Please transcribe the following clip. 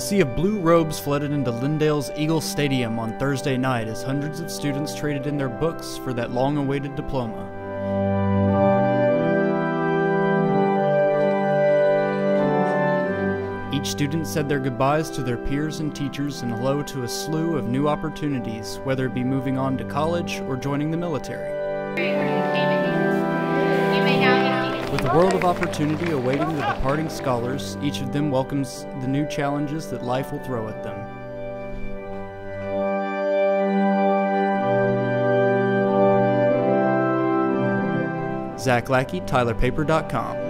sea of blue robes flooded into Lindale's Eagle Stadium on Thursday night as hundreds of students traded in their books for that long awaited diploma. Each student said their goodbyes to their peers and teachers and hello to a slew of new opportunities, whether it be moving on to college or joining the military. World of opportunity awaiting the departing scholars, each of them welcomes the new challenges that life will throw at them. Zach Lackey, TylerPaper.com.